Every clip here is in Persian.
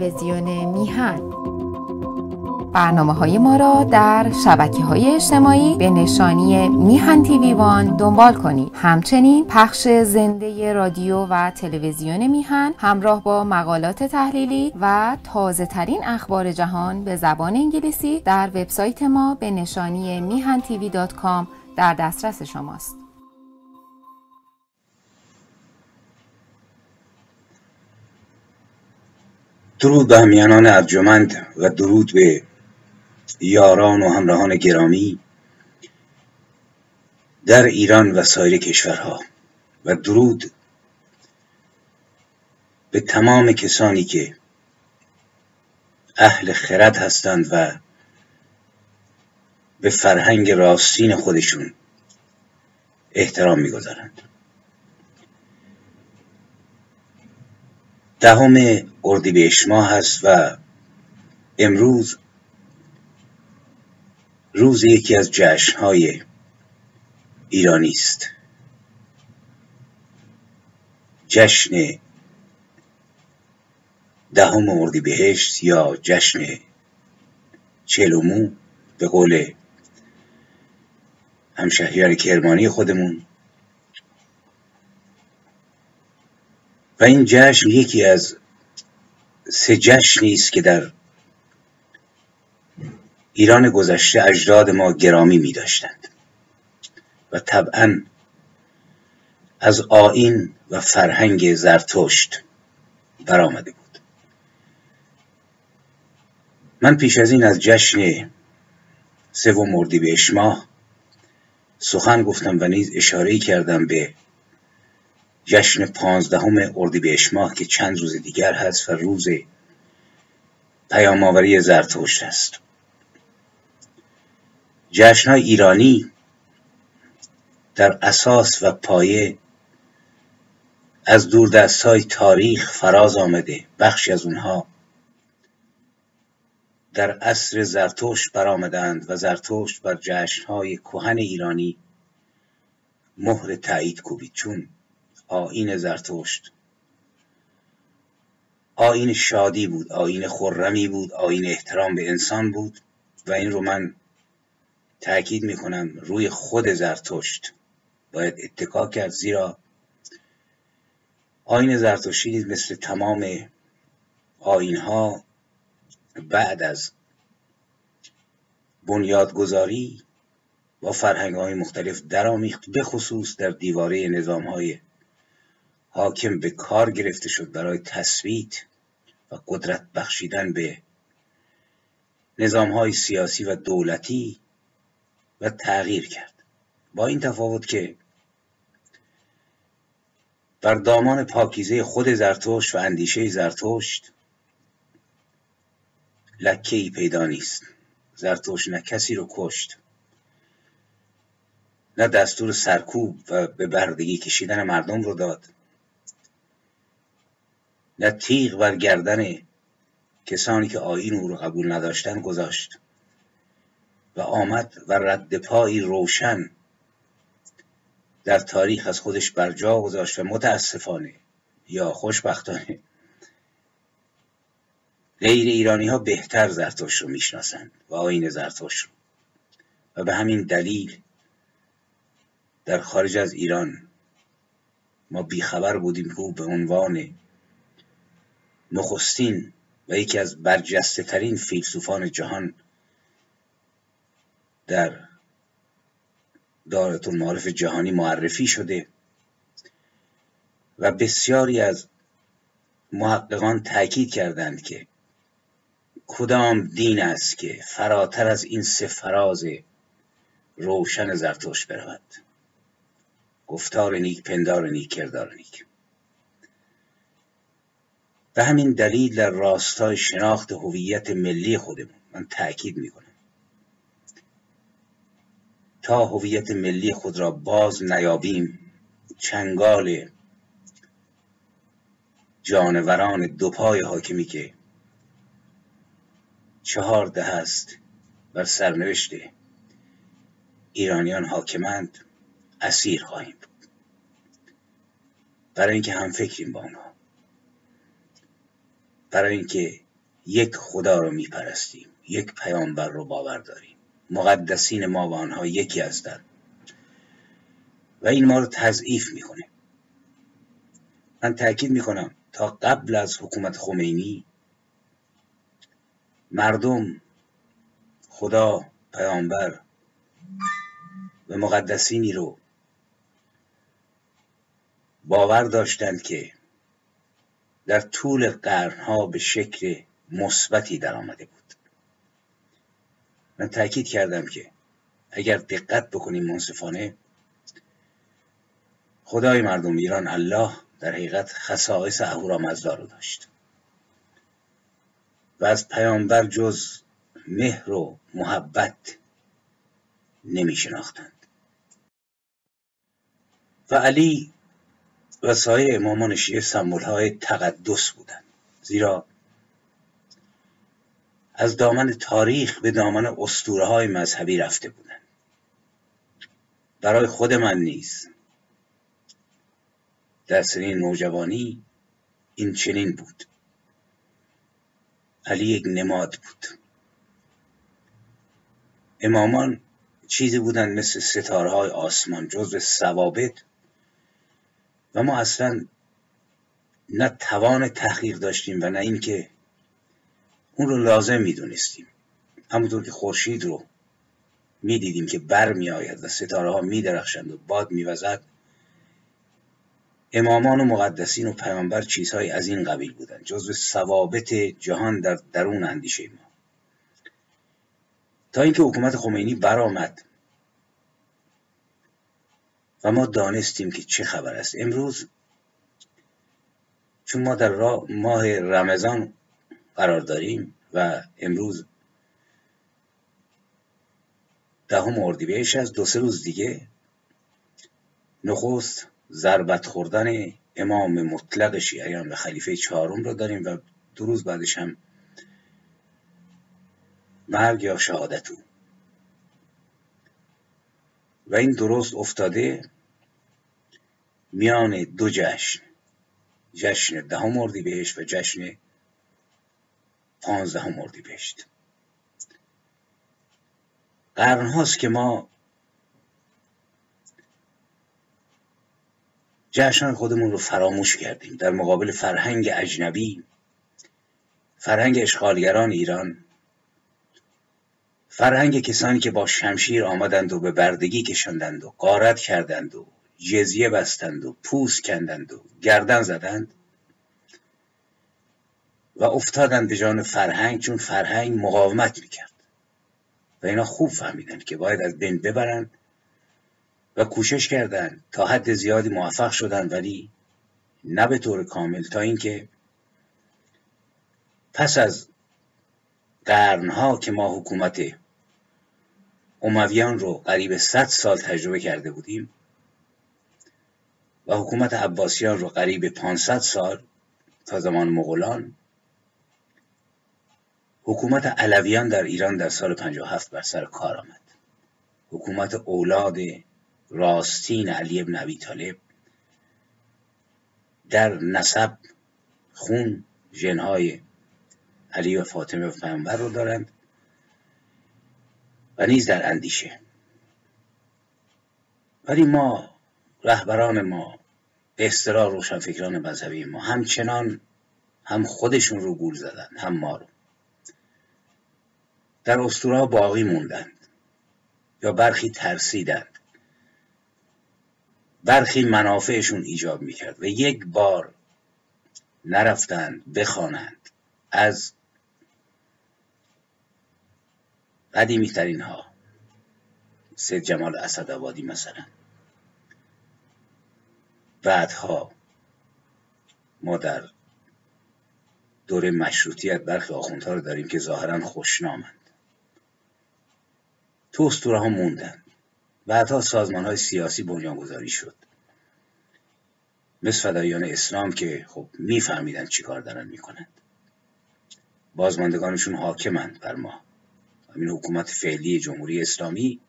تلویزیون میهن. برنامه های ما را در شبکه های اجتماعی به نشانی میهن تیوی وان دنبال کنید. همچنین پخش زنده رادیو و تلویزیون میهن همراه با مقالات تحلیلی و تازه ترین اخبار جهان به زبان انگلیسی در وبسایت ما به نشانی میهن تیوی در دسترس شماست. درود به همیانان ارجمند و درود به یاران و همراهان گرامی در ایران و سایر کشورها و درود به تمام کسانی که اهل خرد هستند و به فرهنگ راستین خودشون احترام می‌گذارند. دهم اردیبهشت ماه هست و امروز روز یکی از جشنهای ایرانی است. جشن دهم اردیبهشت یا جشن چلومو به قول همشهریان کرمانی خودمون و این جشن یکی از سه جشنی است که در ایران گذشته اجداد ما گرامی می داشتند و طبعا از آین و فرهنگ زرتشت برآمده بود. من پیش از این از جشن سوم اردیبهشت ماه سخن گفتم و نیز اشاره کردم به جشن پانزدهم اردیبهشت ماه که چند روز دیگر هست و روز پیامآوری زرتشت است. جشن ایرانی در اساس و پایه از دوردست های تاریخ فراز آمده. بخشی از اونها در عصر زرتشت برآمدند و زرتشت بر جشنهای کهن ایرانی مهر تایید کوبید. چون آین زرتشت. آین شادی بود آین خرمی بود آین احترام به انسان بود و این رو من تاکید می‌کنم روی خود زرتشت. باید اتکا کرد زیرا آین زرتشتی مثل تمام آین ها بعد از بنیادگذاری با فرهنگ های مختلف درآمیخت به خصوص در دیواره نظام های حاکم به کار گرفته شد برای تثبیت و قدرت بخشیدن به نظام های سیاسی و دولتی و تغییر کرد. با این تفاوت که بر دامان پاکیزه خود زرتشت و اندیشه زرتشت لکه ای پیدا نیست. زرتشت نه کسی رو کشت نه دستور سرکوب و به بردگی کشیدن مردم رو داد. نه تیغ بر گردن کسانی که آین او رو قبول نداشتن گذاشت و آمد و رد پایی روشن در تاریخ از خودش بر جا گذاشت و متاسفانه یا خوشبختانه غیر ایرانی ها بهتر زرتشت رو می‌شناسند و آین زرتشت رو. و به همین دلیل در خارج از ایران ما بیخبر بودیم که او به عنوان نخستین و یکی از برجسته ترین فیلسوفان جهان در دارت المعارف جهانی معرفی شده و بسیاری از محققان تاکید کردند که کدام دین است که فراتر از این سه فراز روشن زرتشت برود. گفتار نیک پندار نیک کردار نیک. به همین دلیل در راستای شناخت هویت ملی خودمون من تاکید می‌کنم. تا هویت ملی خود را باز نیابیم چنگال جانوران دو پای حاکمی که چهار ده است بر سرنوشت ایرانیان حاکمند اسیر خواهیم بود. برای اینکه هم فکریم با آنها. برای اینکه یک خدا رو میپرستیم یک پیامبر رو باور داریم. مقدسین ما و آنها یکی هستند. و این ما رو تضعیف می‌کنه. من تاکید می‌کنم تا قبل از حکومت خمینی مردم خدا پیامبر و مقدسینی رو باور داشتند که در طول قرنها به شکل مثبتی در آمده بود. من تاکید کردم که اگر دقت بکنیم منصفانه خدای مردم ایران الله در حقیقت خصائص اهورامزدا رو داشت. و از پیامبر جز مهر و محبت نمی شناختند و علی و سایر امامان شیعه سمبول های تقدس بودند. زیرا از دامن تاریخ به دامن اسطوره های مذهبی رفته بودند. برای خود من نیز در سنین نوجوانی این چنین بود. علی یک نماد بود. امامان چیزی بودند مثل ستاره های آسمان جزو ثوابت و ما اصلا نه توان تحقیق داشتیم و نه اینکه اون رو لازم می‌دونستیم. همونطور که خورشید رو می‌دیدیم که بر می آید و ستاره ها می درخشند و باد میوزد امامان و مقدسین و پیامبر چیزهایی از این قبیل بودند جزو ثوابت جهان در درون اندیشه ما. تا اینکه حکومت خمینی برآمد و ما دانستیم که چه خبر است. امروز چون ما در ماه رمضان قرار داریم و امروز دهم اردیبهشت از دو سه روز دیگه نخست ضربت خوردن امام مطلق شیعیان و خلیفه چهارم رو داریم و دو روز بعدش هم مرگ یا شهادت و این درست افتاده میان دو جشن جشن دهم بهشت و جشن پانزدهم بهشت. قرن هاست که ما جشن خودمون رو فراموش کردیم. در مقابل فرهنگ اجنبی فرهنگ اشغالگران ایران فرهنگ کسانی که با شمشیر آمدند و به بردگی کشندند و قارت کردند و جزیه بستند و پوست کندند و گردن زدند و افتادند به جان فرهنگ چون فرهنگ مقاومت می‌کرد. و اینا خوب فهمیدند که باید از بین ببرند و کوشش کردند تا حد زیادی موفق شدند ولی نه به طور کامل تا اینکه پس از قرنها که ما حکومت امویان رو قریب 100 سال تجربه کرده بودیم حکومت عباسیان رو قریب 500 سال تا زمان مغولان حکومت علویان در ایران در سال 57 بر سر کار آمد. حکومت اولاد راستین علی ابن ابی طالب در نسب خون جنهای علی و فاطمه و پیامبر رو دارند و نیز در اندیشه. ولی ما رهبران ما به روشن روشنفکران مذهبی ما. همچنان هم خودشون رو گول زدن هم ما رو. در اسطوره باقی موندند یا برخی ترسیدند. برخی منافعشون ایجاب می‌کرد و یک بار نرفتند بخوانند از قدیمی ترین ها سید جمال اسدآبادی مثلا. بعدها ما در دوره مشروطیت برخی آخوندها رو داریم که ظاهرا خوشنامند. تو اسطوره ها موندن. بعدها سازمان های سیاسی بنیانگذاری شد. مثل فدایان اسلام که خب میفهمیدن چی کار دارن می‌کنند بازماندگانشون حاکمند بر ما. همین حکومت فعلی جمهوری اسلامی.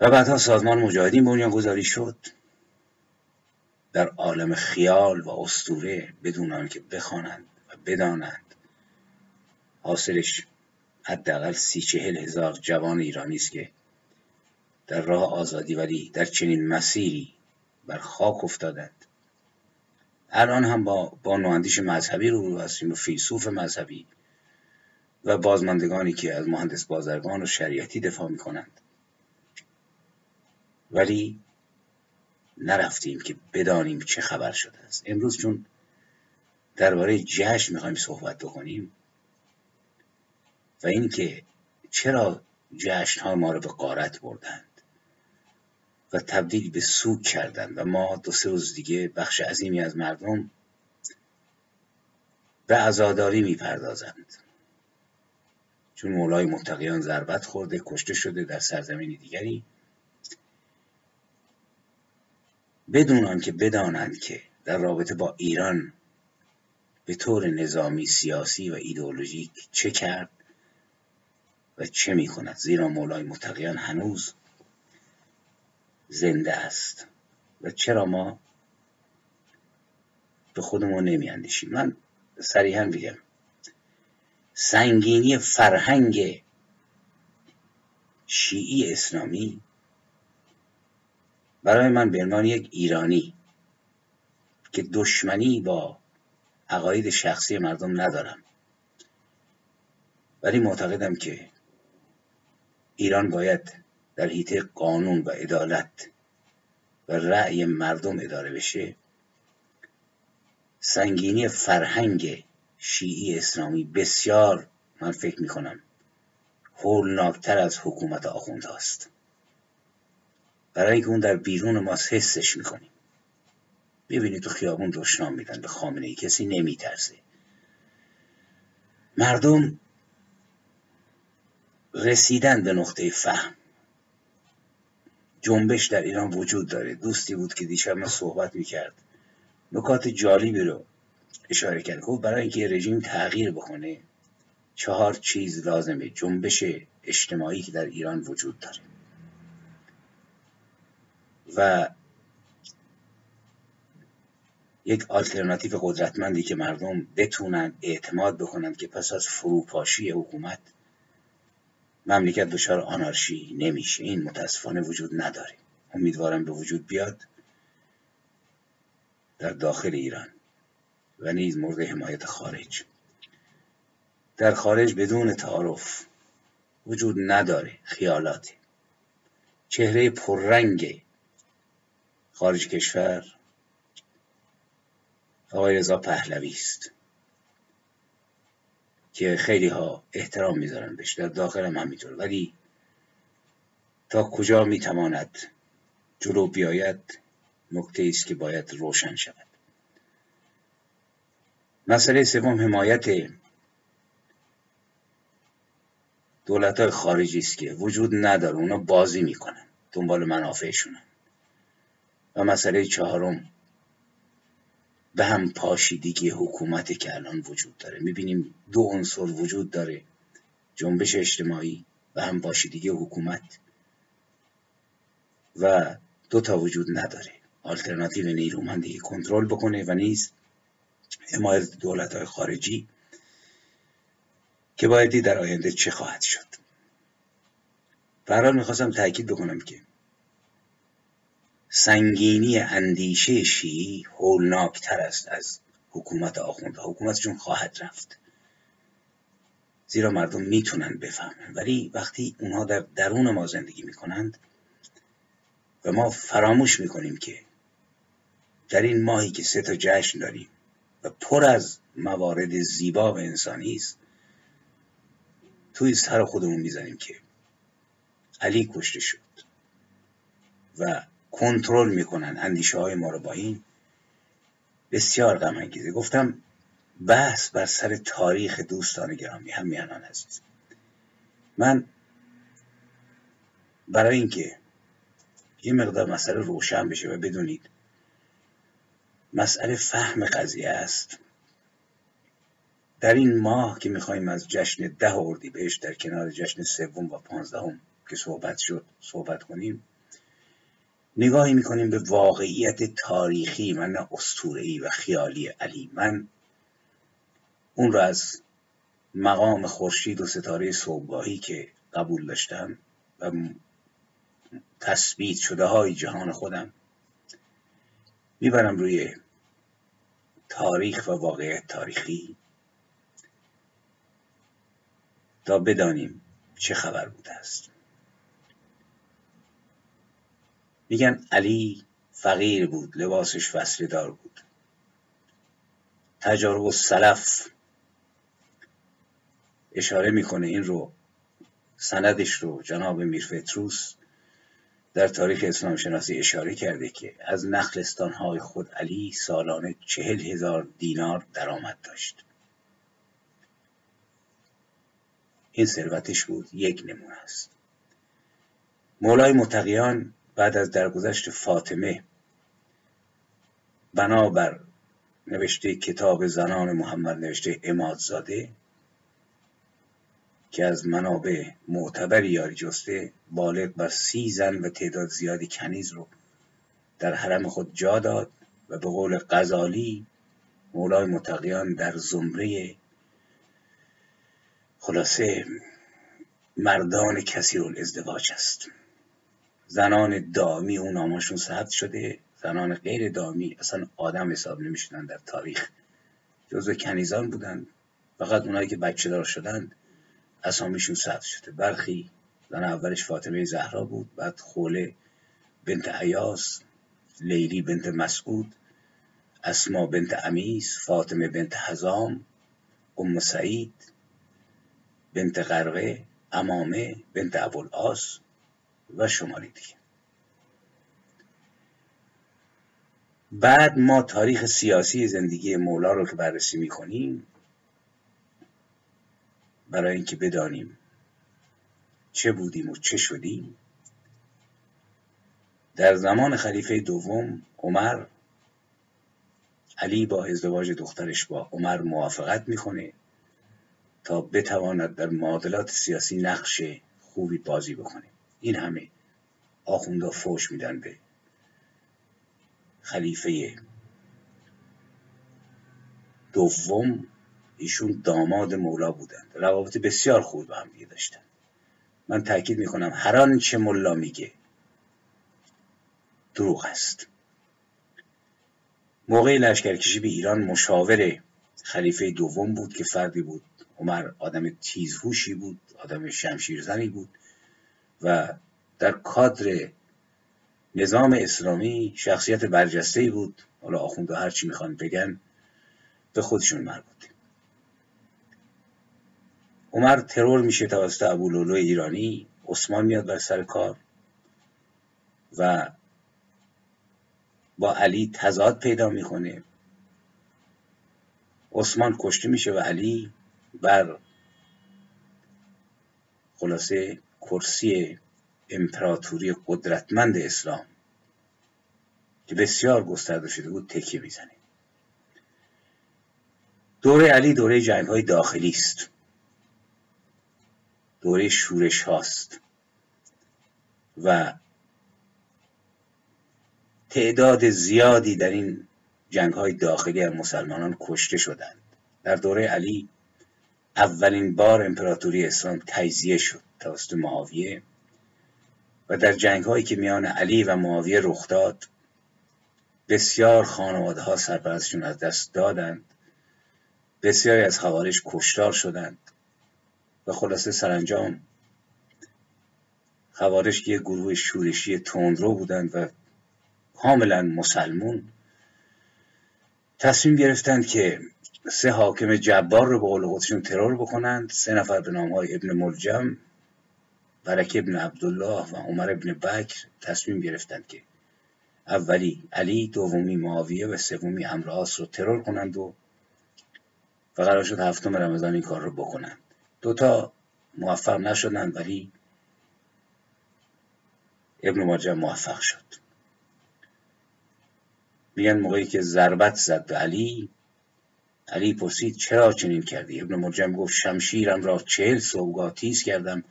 و بعدها سازمان مجاهدین بنیانگذاری شد. در عالم خیال و استوره بدون آنکه بخوانند و بدانند. حاصلش حداقل سی چهل هزار جوان ایرانی است که در راه آزادی ولی در چنین مسیری بر خاک افتادند. الان هم با با نواندیش مذهبی رو هستیم و فیلسوف مذهبی و بازماندگانی که از مهندس بازرگان و شریعتی دفاع می‌کنند. ولی نرفتیم که بدانیم چه خبر شده است. امروز چون درباره جشن می‌خوایم صحبت بکنیم و اینکه چرا جشن ها ما رو به قارت بردند و تبدیل به سوک کردند و ما دو سه روز دیگه بخش عظیمی از مردم به عزاداری می‌پردازند. چون مولای متقیان ضربت خورده کشته شده در سرزمین دیگری بدون آنکه بدانند که در رابطه با ایران به طور نظامی سیاسی و ایدئولوژیک چه کرد و چه می کند زیرا مولای متقیان هنوز زنده است. و چرا ما به خودمون نمی اندیشیم من صریحا بگم سنگینی فرهنگ شیعی اسلامی برای من به عنوان یک ایرانی که دشمنی با عقاید شخصی مردم ندارم. ولی معتقدم که ایران باید در حیطه قانون و عدالت و رأی مردم اداره بشه. سنگینی فرهنگ شیعی اسلامی بسیار من فکر می‌کنم هولناکتر از حکومت آخوند هاست برای اینکه اون در بیرون ما حسش می‌کنیم. ببینید تو خیابون دشنام میدن به خامنه ای کسی نمیترسه. مردم رسیدن به نقطه فهم. جنبش در ایران وجود داره. دوستی بود که دیشب من صحبت می‌کرد. نکات جالبی رو اشاره کرد. گفت برای اینکه رژیم تغییر بکنه چهار چیز لازمه. جنبش اجتماعی که در ایران وجود داره. و یک آلترناتیو قدرتمندی که مردم بتونن اعتماد بکنن که پس از فروپاشی حکومت مملکت دچار آنارشی نمیشه. این متاسفانه وجود نداره. امیدوارم به وجود بیاد در داخل ایران و نیز مورد حمایت خارج. در خارج بدون تعارف وجود نداره. خیالاتی. چهره پررنگ خارج کشور. آقای رضا پهلوی است. که خیلی ها احترام می‌ذارن بهش در داخل هم همینطور. ولی تا کجا می‌تواند جلو بیاید؟ نکته است که باید روشن شود. مسئله سوم حمایت دولت های خارجی است که وجود نداره. اونا بازی می‌کنن. دنبال منافعشونن. و مسئله چهارم به هم پاشیدگی حکومتی که الان وجود داره. می‌بینیم دو عنصر وجود داره. جنبش اجتماعی و هم پاشیدگی حکومت و دو تا وجود نداره. آلترناتیو نیرومندی کنترل بکنه و نیز حمایت دولت های خارجی که بایدی در آینده چه خواهد شد. برحال می‌خواستم تاکید بکنم که سنگینی اندیشه شیعی هولناکتر است از حکومت آخونده حکومتشون خواهد رفت. زیرا مردم می‌تونن بفهمن ولی وقتی اونها در درون ما زندگی می‌کنند و ما فراموش می‌کنیم که در این ماهی که سه تا جشن داریم و پر از موارد زیبا و انسانی است توی سر خودمون می‌زنیم که علی کشته شد و کنترل می‌کنن اندیشه های ما رو با این بسیار غم انگیزه گفتم بحث بر سر تاریخ دوستان گرامی هم میانان عزیز. من برای اینکه یه مقدار مسئله روشن بشه و بدونید مسئله فهم قضیه است. در این ماه که می‌خوایم از جشن ده اردی بهش در کنار جشن سوم و پانزدهم که صحبت شد صحبت کنیم نگاهی می‌کنیم به واقعیت تاریخی و نه اسطوره‌ای و خیالی علی. من اون را از مقام خورشید و ستاره صبحگاهی که قبول داشتم و تثبیت شده های جهان خودم می‌برم روی تاریخ و واقعیت تاریخی تا بدانیم چه خبر بوده است. میگن علی فقیر بود لباسش وصله دار بود. تجارب و سلف اشاره می‌کنه این رو سندش رو جناب میر فتروس در تاریخ اسلام شناسی اشاره کرده که از نخلستان های خود علی سالانه چهل هزار دینار درآمد داشت. این ثروتش بود یک نمونه است. مولای متقیان بعد از درگذشت فاطمه. بنابر نوشته کتاب زنان محمد نوشته امادزاده که از منابع معتبر یاری جسته بالغ بر سی زن و تعداد زیادی کنیز رو در حرم خود جا داد و به قول غزالی مولای متقیان در زمره خلاصه مردان کثیر ازدواج است. زنان دامی اون ناماشون ثبت شده. زنان غیر دامی اصلا آدم حساب نمی‌شدن در تاریخ. جزو کنیزان بودن. فقط اونایی که بچه دار شدند اسامیشون ثبت شده. برخی زن اولش فاطمه زهرا بود بعد خوله بنت عیاس لیلی بنت مسعود اسما بنت امیس فاطمه بنت حزام ام سعید بنت غرقه امامه بنت ابوالعاص. و شماری دیگه. بعد ما تاریخ سیاسی زندگی مولا رو که بررسی می‌کنیم برای اینکه بدانیم چه بودیم و چه شدیم در زمان خلیفه دوم عمر علی با ازدواج دخترش با عمر موافقت می‌کنه تا بتواند در معادلات سیاسی نقش خوبی بازی بکنه. این همه آخوندا فوش میدن به خلیفه دوم. ایشون داماد مولا بودند روابط بسیار خوب با هم دیگه داشتن. من تاکید می‌کنم هر آنچه ملا میگه دروغ است. موقع لشکرکشی به ایران مشاور خلیفه دوم بود که فردی بود. عمر آدم تیزهوشی بود آدم شمشیرزنی بود. و در کادر نظام اسلامی شخصیت برجسته بود. حالا آخونده هرچی می‌خوان بگن به خودشون مربوطه. عمر ترور میشه توسط ابولولو ایرانی. عثمان میاد بر سر کار و با علی تضاد پیدا می‌کنه عثمان کشته میشه و علی بر خلاصه کرسی امپراتوری قدرتمند اسلام که بسیار گسترده شده بود تکیه می‌زنه. دوره علی دوره جنگ های داخلی است. دوره شورش هاست و تعداد زیادی در این جنگ های داخلی از مسلمانان کشته شدند. در دوره علی اولین بار امپراتوری اسلام تجزیه شد. توسط معاویه. و در جنگ هایی که میان علی و معاویه رخ داد بسیار خانواده ها سرپرستشون از دست دادند. بسیاری از خوارش کشتار شدند. و خلاصه سرانجام خوارش یه گروه شورشی تندرو بودند و کاملا مسلمون. تصمیم گرفتند که سه حاکم جبار رو به قول خودشون ترور بکنند. سه نفر به نام های ابن ملجم برک ابن عبدالله و عمر ابن بکر تصمیم گرفتند که اولی علی دومی معاویه و سومی امراس رو ترور کنند و و قرار شد هفتم رمضان این کار رو بکنند. دوتا موفق نشدند ولی ابن ماجه موفق شد. میگن موقعی که ضربت زد به علی علی پرسید چرا چنین کردی؟ ابن مرجم گفت شمشیرم را چهل سوگاه تیز کردم.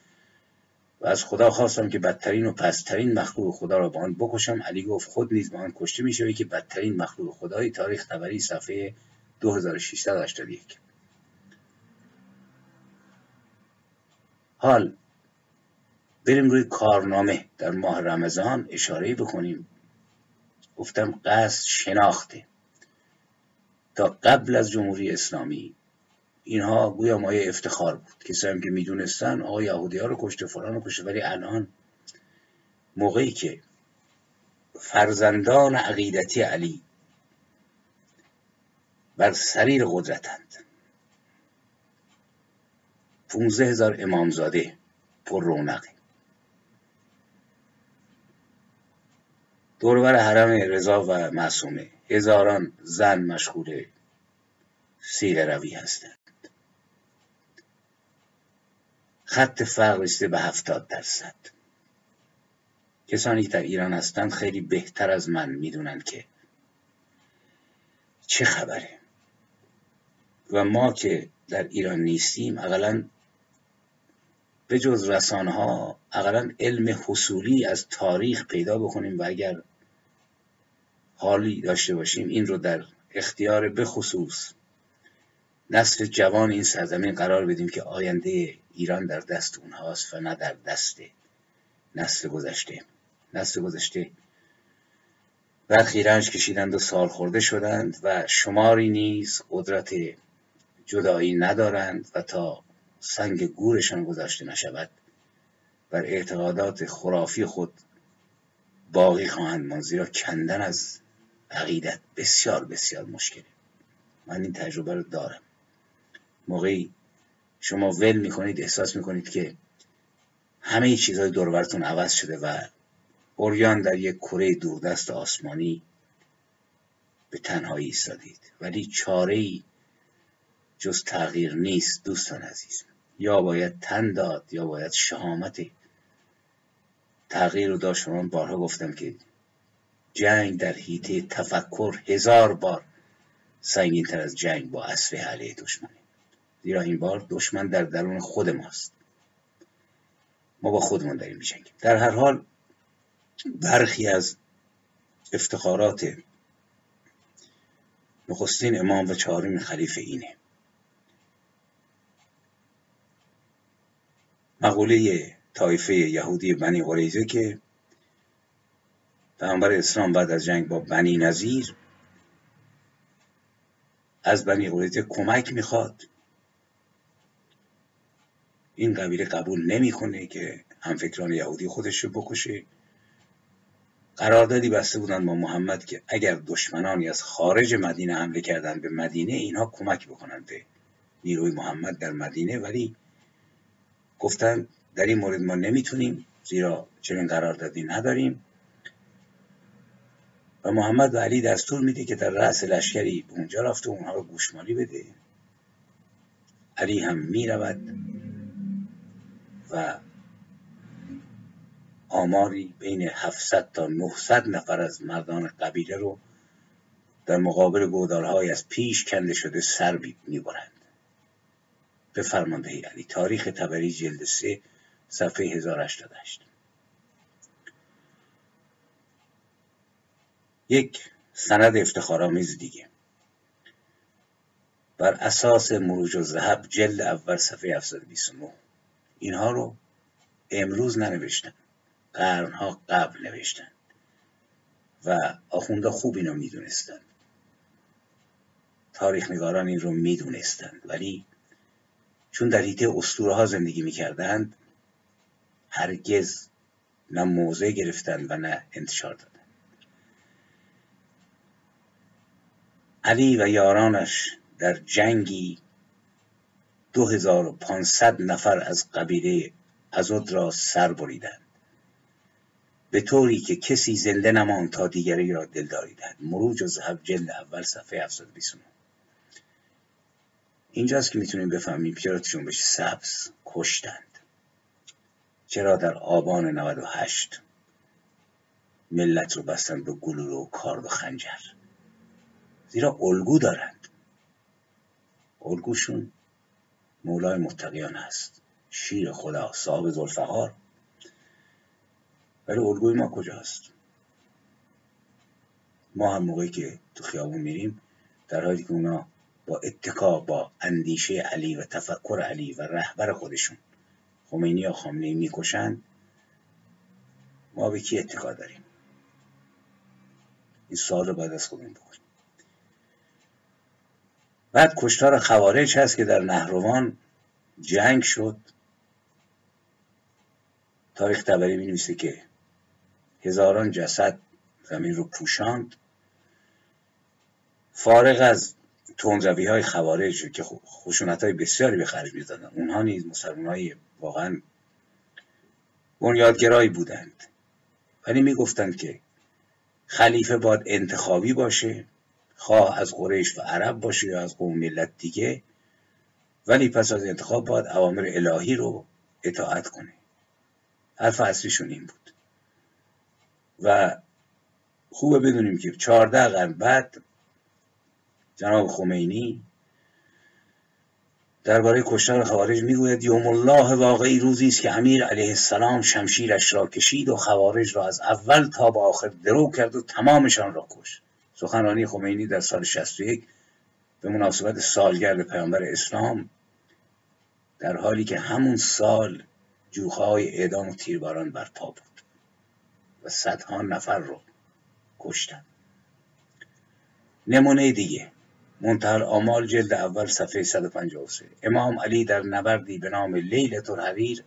و از خدا خواستم که بدترین و پسترین مخلوق خدا را به آن بکشم. علی گفت خود نیز به آن کشته می شود که بدترین مخلوق خدای تاریخ خبری صفحه 2681 حال بریم روی کارنامه در ماه رمضان اشاره بکنیم. گفتم قصد شناخته. تا قبل از جمهوری اسلامی اینها گویا مایه افتخار بود. کسایی که می‌دونستن آقا یهودی ها رو کشته فلان رو کشته. ولی الان موقعی که فرزندان عقیدتی علی بر سریر قدرتند. پونزه هزار امامزاده پر رونقه دوربر حرم رضا و معصومه. هزاران زن مشغول سیر روی هستند. خط فقر رسیده به هفتاد درصد. کسانی در ایران هستند خیلی بهتر از من می‌دونند که چه خبره. و ما که در ایران نیستیم اقلا به جز رسانه ها اقلا علم حصولی از تاریخ پیدا بکنیم و اگر حالی داشته باشیم این رو در اختیار بخصوص نسل جوان این سرزمین قرار بدیم که آینده ایران در دست اونهاست و نه در دست نسل گذشته. نسل گذشته برخی رنج کشیدند و سال خورده شدند و شماری نیز قدرت جدایی ندارند و تا سنگ گورشان گذاشته نشود بر اعتقادات خرافی خود باقی خواهند ماند زیرا کندن از عقیدت بسیار بسیار مشکله. من این تجربه رو دارم. موقعی شما ول می‌کنید احساس می‌کنید که همه چیزهای دورورتون عوض شده و اوریان در یک کره دوردست آسمانی به تنهایی ایستادید. ولی چاره ای جز تغییر نیست دوستان عزیز. یا باید تن داد یا باید شهامت تغییر رو داشت. من بارها گفتم که جنگ در حیطه تفکر هزار بار سنگین تر از جنگ با اسلحه علیه دشمنه. زیرا این بار دشمن در درون خود ماست. ما با خودمون داریم میجنگیم. در هر حال برخی از افتخارات نخستین امام و چهارم خلیفه اینه. مقوله طایفه یهودی بنی قریزه که پیامبر اسلام بعد از جنگ با بنی نظیر از بنی قریزه کمک می‌خواد. این قبیله قبول نمی‌کنه که همفکران یهودی خودش رو بکشه. قراردادی بسته بودن با محمد که اگر دشمنانی از خارج مدینه حمله کردن به مدینه اینها کمک بکنند به نیروی محمد در مدینه. ولی گفتن در این مورد ما نمی‌تونیم زیرا چنین قراردادی نداریم. و محمد و علی دستور میده که در رأس لشکری اونجا رفته اونها رو گوشمالی بده. علی هم می‌رود. و آماری بین 700 تا 900 نفر از مردان قبیله رو در مقابل گودالهای از پیش کنده شده سر می‌برند. به فرماندهی علی. تاریخ تبری جلد 3 صفحه 1088 یک سند افتخارآمیز دیگه. بر اساس مروج و ذهب جلد اول صفحه 729 اینها رو امروز ننوشتن. قرنها قبل نوشتن. و آخونده خوب اینو می‌دونستن. تاریخ نگاران این رو می‌دونستند ولی چون در حیطه اسطوره ها زندگی می‌کردند هرگز نه موضع گرفتند و نه انتشار دادند علی و یارانش در جنگی دو هزار و پانصد نفر از قبیله ازود را سر بریدند. به طوری که کسی زنده نماند تا دیگری را دلداری دهد مروج و زهب جلد اول صفحه 729 اینجاست که می‌تونیم بفهمیم چرا بشه سبز کشتند. چرا در آبان 98 ملت رو بستند به گلوله و کارد و خنجر؟ زیرا الگو دارند. الگوشون مولای متقیان است شیر خدا صاحب زلفقار ولی الگوی ما کجاست؟ ما هم موقعی که تو خیابون میریم در حالی که اونا با اتکا با اندیشه علی و تفکر علی و رهبر خودشون خمینی یا خامنه می‌کشند ما به کی اتقا داریم؟ این سوال رو باید از خودمون بکنیم. بعد کشتار خوارج هست که در نهروان جنگ شد. تاریخ تبری می نویسه که هزاران جسد زمین رو پوشاند. فارغ از تندروی های خوارج که خشونت های بسیاری به خرج می اونها نیز مسلمان های واقعا بنیادگرایی بودند. ولی می‌گفتند که خلیفه باید انتخابی باشه. خواه از قریش و عرب باشه یا از قوم ملت دیگه ولی پس از انتخاب باید اوامر الهی رو اطاعت کنه. حرف اصلیشون این بود. و خوبه بدونیم که چهارده قرن بعد جناب خمینی درباره کشتار خوارج می‌گوید یوم الله واقعی روزی است که امیر علیه السلام شمشیرش را کشید و خوارج را از اول تا به آخر درو کرد و تمامشان را کشت. سخنرانی خمینی در سال 61 به مناسبت سالگرد پیامبر اسلام در حالی که همون سال جوخهای اعدام و تیرباران برپا بود و صدها نفر رو کشتن. نمونه دیگه منتهر آمال جلد اول صفحه 153 امام علی در نبردی به نام لیلت الحریر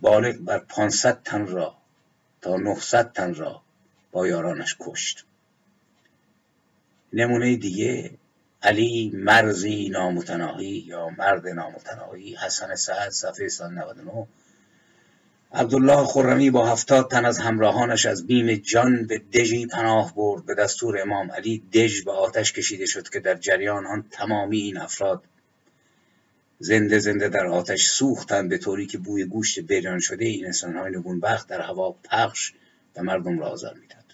بالغ بر 500 تن را تا 900 تن را با یارانش کشت. نمونه دیگه علی مرزی نامتناهی یا مرد نامتناهی حسن سعد صفحه 199 عبدالله خرمی با هفتاد تن از همراهانش از بیم جان به دژی پناه برد. به دستور امام علی دژ به آتش کشیده شد که در جریان آن تمامی این افراد زنده زنده در آتش سوختند. به طوری که بوی گوشت بریان شده این انسانهای نگونبخت در هوا پخش و مردم را آزار می‌داد.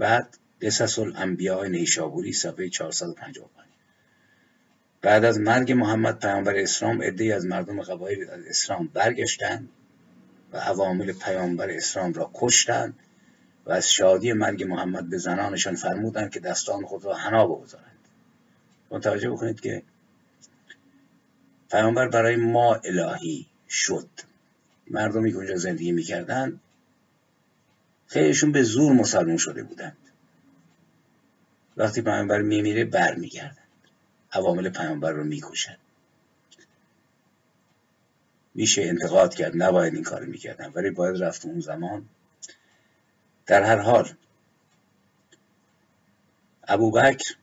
بعد قصص الانبیاء نیشابوری صفحه 455 بعد از مرگ محمد پیامبر اسلام عدهای از مردم قبایل از اسلام برگشتند و عوامل پیامبر اسلام را کشتند و از شادی مرگ محمد به زنانشان فرمودند که دستان خود را حنا بگذارند. متوجه بکنید که پیامبر برای ما الهی شد. مردمی که اونجا زندگی می‌کردند خیلیشون به زور مسلمون شده بودند. وقتی پیامبر میمیره برمیگردند. عوامل پیامبر رو می‌کشن. میشه انتقاد کرد نباید این کار می‌کردن. ولی باید رفت اون زمان. در هر حال ابوبکر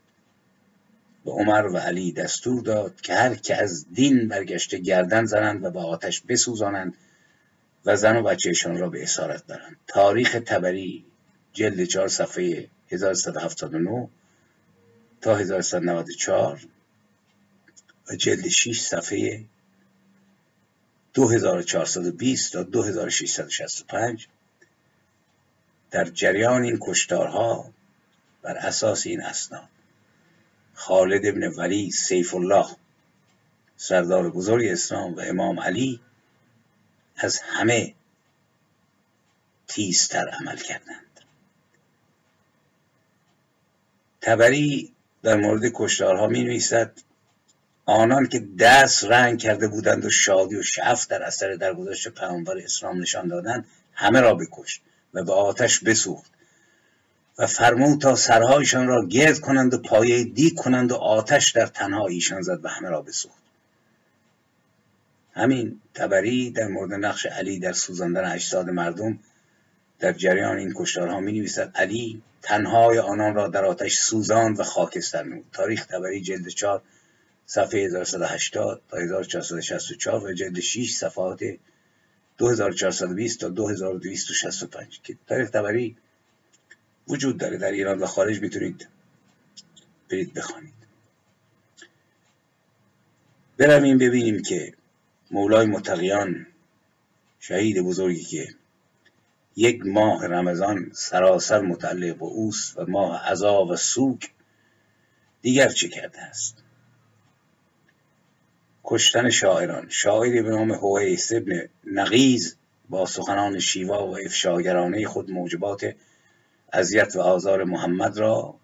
به عمر و علی دستور داد که هر که از دین برگشته گردن زنند و با آتش بسوزانند و زن و بچهشان را به اسارت برند تاریخ تبری جلد چهار صفحه 1179 تا 1194 و جلد 6 صفحه 2420 تا 2665 در جریان این کشتارها بر اساس این اسناد خالد ابن ولی سیف الله سردار بزرگ اسلام و امام علی از همه تیزتر عمل کردند. تبری در مورد کشتارها می نویسد آنان که دست رنگ کرده بودند و شادی و شعف در اثر درگذشت پیامبر اسلام نشان دادند همه را بکشت و به آتش بسوخت و فرمود تا سرهایشان را گرد کنند و پایه دی کنند و آتش در تنها ایشان زد و همه را بسوخت. همین تبری در مورد نقش علی در سوزاندن اجساد مردم در جریان این کشتارها می نویسد علی تنهای آنان را در آتش سوزاند و خاکستر نمود. تاریخ تبری جلد 4 صفحه 1180 تا 1464 و جلد 6 صفحات 2420 تا 2265 که تاریخ تبری وجود داره در ایران و خارج می‌تونید برید بخوانید. برویم ببینیم که مولای متقیان شهید بزرگی که یک ماه رمضان سراسر متعلق به اوست و ماه عذا و سوک دیگر چه کرده است؟ کشتن شاعران شاعری به نام هویس ابن نقیز با سخنان شیوا و افشاگرانه خود موجبات اذیت و آزار محمد را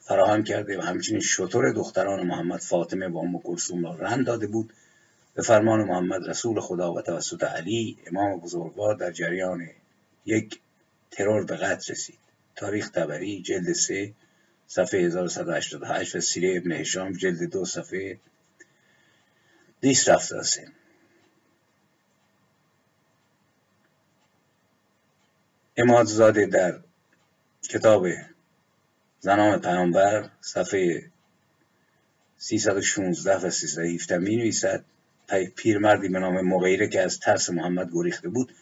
فراهم کرده و همچنین شطور دختران محمد فاطمه و ام کلثوم را رند داده بود. به فرمان محمد رسول خدا و توسط علی امام بزرگوار در جریان یک ترور به قتل رسید. تاریخ تبری جلد سه صفحه 1188 و سیره ابن هشام جلد دو صفحه 273 امادزاده در کتاب زنان پیامبر صفحه 316 و 317 می نویسد پیرمردی به نام مغیره که از ترس محمد گریخته بود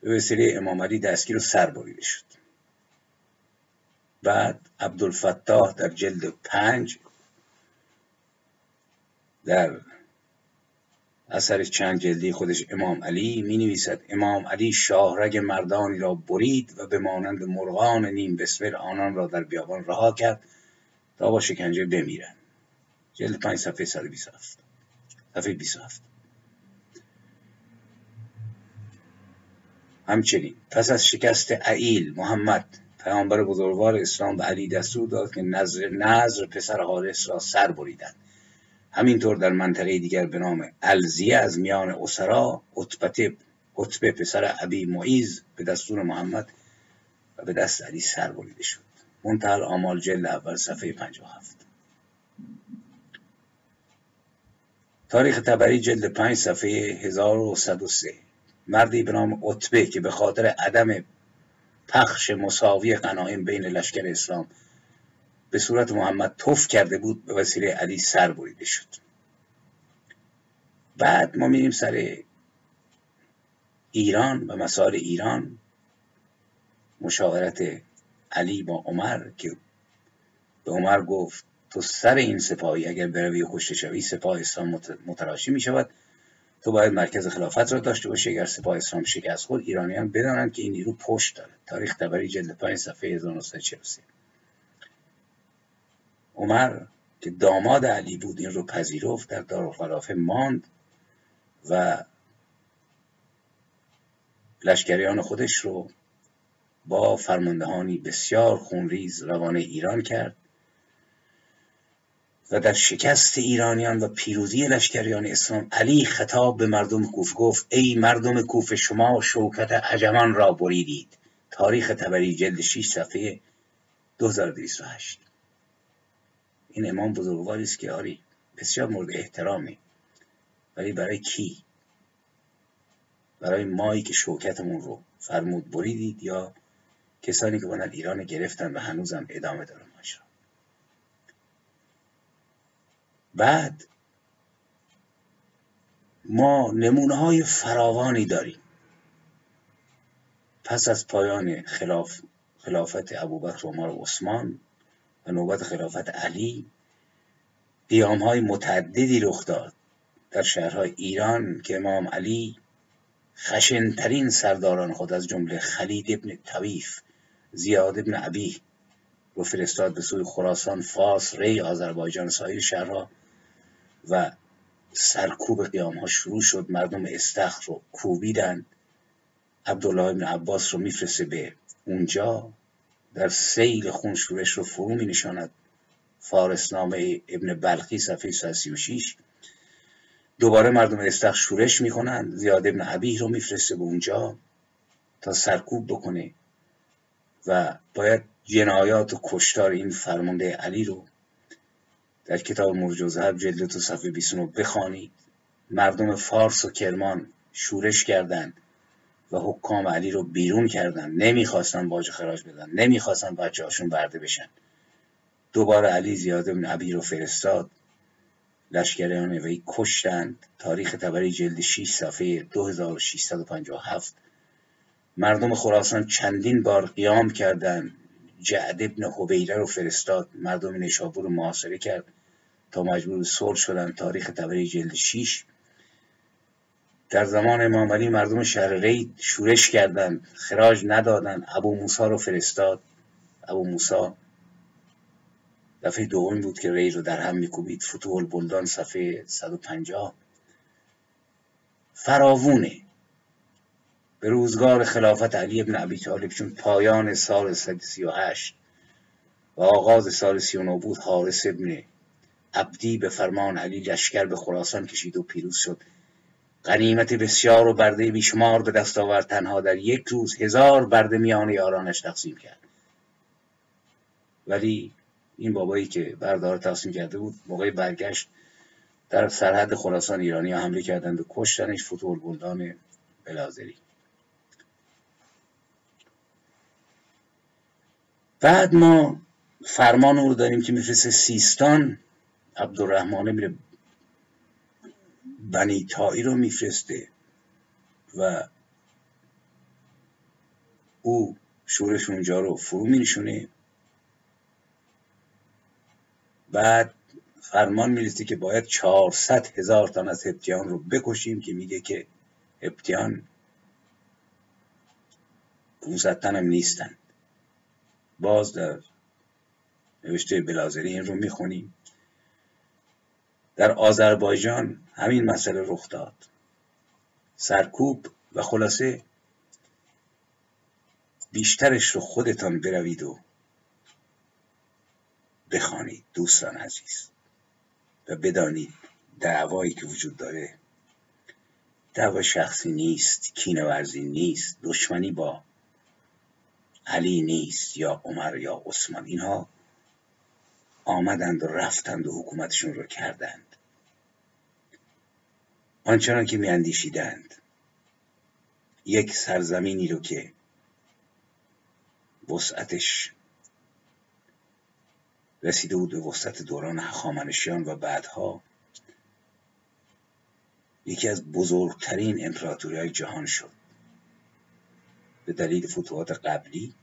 به وسیله امام علی دستگیر و سر بریده شد. بعد عبدالفتاح در جلد پنج در اثر چند جلدی خودش امام علی می نویسد امام علی شاهرگ مردانی را برید و به مانند مرغان نیم بسمر آنان را در بیابان رها کرد تا با شکنجه بمیرند. جلد پنج صفحه 127 صفحه 27 همچنین پس از شکست عیل محمد پیامبر بزرگوار اسلام به علی دستور داد که نظر, نظر پسر حارس را سر بریدند همینطور در منطقه دیگر به نام الزیه از میان اسرا عتبه پسر ابی معیز به دستور محمد و به دست علی سر بریده شد. منتهل آمال جلد اول صفحه 57 تاریخ تبری جلد 5 صفحه 1103 مردی به نام عتبه که به خاطر عدم پخش مساوی قنایم بین لشکر اسلام به صورت محمد توف کرده بود به وسیله علی سر بریده شد. بعد ما میریم سر ایران و مسائل ایران. مشاورت علی با عمر که به عمر گفت تو سر این سپاهی اگر بروی کشته شوی سپاه اسلام متلاشی می شود تو باید مرکز خلافت را داشته باشی. اگر سپاه اسلام شکست خود ایرانیان بدانند که این نیرو پشت داره تاریخ تبری جلد 5 صفحه 1943 عمر که داماد علی بود این رو پذیرفت در دارالخلافه ماند و لشکریان خودش رو با فرماندهانی بسیار خونریز روانه ایران کرد. و در شکست ایرانیان و پیروزی لشکریان اسلام علی خطاب به مردم کوفه گفت ای مردم کوفه شما شوکت عجمان را بریدید. تاریخ تبری جلد 6 صفحه 2208 این امام بزرگواری است که آری بسیار مورد احترامی. ولی برای کی؟ برای مایی که شوکتمون رو فرمود بریدید یا کسانی که باید ایران گرفتن و هنوزم ادامه داره بعد ما نمونه های فراوانی داریم. پس از پایان خلاف خلافت ابوبکر عمر و عثمان و نوبت خلافت علی قیام های متعددی رخ داد در شهرهای ایران که امام علی خشنترین سرداران خود از جمله خلید ابن طویف زیاد ابن عبی رو فرستاد به سوی خراسان فاس ری آذربایجان سایر شهرها. و سرکوب قیام ها شروع شد. مردم استخر رو کوبیدن. عبدالله ابن عباس رو میفرسته به اونجا. در سیل خون شورش رو فرو می نشاند فارسنامه ابن بلخی صفحه 136 دوباره مردم استخر شورش می‌کنند. زیاد ابن عبیه رو میفرسته به اونجا تا سرکوب بکنه و باید جنایات و کشتار این فرمانده علی رو در کتاب مرج و جلد تو صفحه 29 بخوانید مردم فارس و کرمان شورش کردند و حکام علی رو بیرون کردن. نمی‌خواستن باج خراج بدن نمی‌خواستن بچه هاشون برده بشن. دوباره علی زیاد بن عبی رو فرستاد. لشکریان وی کشتند تاریخ تبری جلد 6 صفحه 2657 مردم خراسان چندین بار قیام کردند جعد ابن حبیره رو فرستاد. مردم نشابور رو محاصره کرد. تا مجبور صلح شدن تاریخ تبری جلد 6 در زمان امام علی مردم شهر ری شورش کردند خراج ندادند. ابو موسا رو فرستاد. ابو موسا دفعه دوم بود که ری رو در هم میکوبید. فتوح البلدان صفحه 150 فراوونه. به روزگار خلافت علی ابن ابی طالب چون پایان سال 138 و آغاز سال 39 بود حارس ابن عبدی به فرمان علی لشکر به خراسان کشید و پیروز شد. غنیمت بسیار و برده بیشمار به دست آورد. تنها در یک روز هزار برده میان یارانش تقسیم کرد. ولی این بابایی که بردار تقسیم کرده بود موقع برگشت در سرحد خراسان ایرانی ها حمله کردند و کشتنش فتول گلدان بلازری. بعد ما فرمان رو داریم که میفرسته سیستان عبدالرحمن میره بنی تایی رو میفرسته و او شورش اونجا رو فرو مینشونه. بعد فرمان می‌رسه که باید 400 هزار تن از هپتیان رو بکشیم که میگه که هپتیان 500 تن هم نیستن. باز در نوشته بلازری این رو می‌خونیم. در آذربایجان همین مسئله رخ داد. سرکوب و خلاصه بیشترش رو خودتان بروید و بخوانید دوستان عزیز و بدانید دعوایی که وجود داره. دعوا شخصی نیست کینورزی نیست دشمنی با علی نیست یا عمر یا عثمان. اینها آمدند و رفتند و حکومتشون رو کردند. آنچنان که میاندیشیدند. یک سرزمینی رو که وسعتش رسیده بود به وسعت دوران هخامنشیان و بعدها یکی از بزرگترین امپراتوری های جهان شد. به دلیل فتوحات قبلی.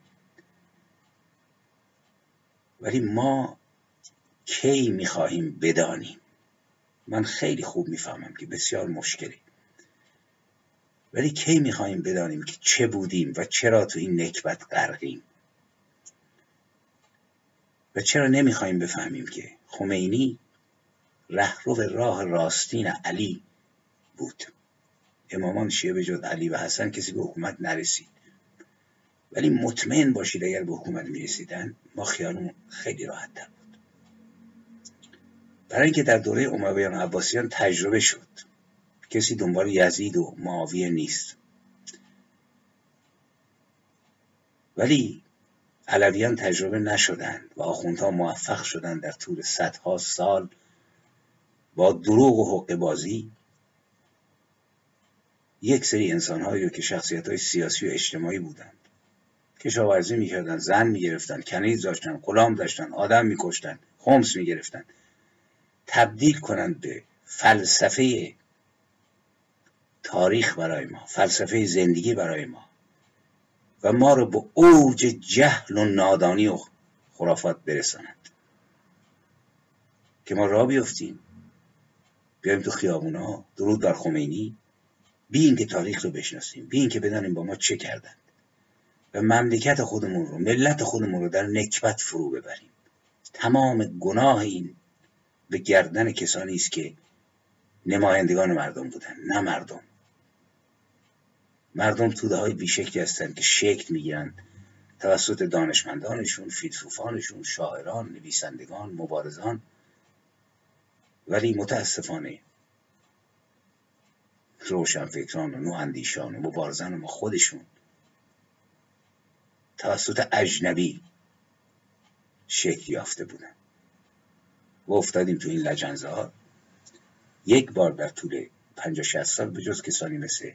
ولی ما کی می‌خواهیم بدانیم؟ من خیلی خوب می‌فهمم که بسیار مشکلی. ولی کی می‌خواهیم بدانیم که چه بودیم و چرا تو این نکبت غرقیم؟ و چرا نمی‌خواهیم بفهمیم که خمینی رهرو راه راستین علی بود. امامان شیعه به علی و حسن کسی به حکومت نرسید. ولی مطمئن باشید اگر به حکومت می‌رسیدن ما خیالمون خیلی راحت تر برای اینکه در دوره امویان و عباسیان تجربه شد. کسی دنبال یزید و معاویه نیست. ولی علویان تجربه نشدند و آخوندها موفق شدند در طول صدها سال با دروغ و حق بازی. یک سری انسانهایی رو که شخصیت های سیاسی و اجتماعی بودند. کشاورزی می‌کردن زن می‌گرفتن کنیز داشتن غلام داشتن آدم میکشتن خمس می‌گرفتن تبدیل کنند به فلسفه تاریخ برای ما فلسفه زندگی برای ما. و ما رو به اوج جهل و نادانی و خرافات برسانند که ما را بیفتیم. بیایم تو خیابونا درود بر خمینی. بی که تاریخ رو بشناسیم بی که بدانیم با ما چه کردند. و مملکت خودمون رو ملت خودمون رو در نکبت فرو ببریم. تمام گناه این به گردن کسانی است که نمایندگان مردم بودن نه مردم. مردم توده های بیشکلی هستند که شکل می‌گیرند. توسط دانشمندانشون فیلسوفانشون شاعران نویسندگان مبارزان. ولی متاسفانه روشنفکران و نواندیشان و مبارزان ما خودشون توسط اجنبی شکل یافته بودن. و افتادیم تو این لجنزار یک بار در طول پنجاه شست سال به جز کسانی مثل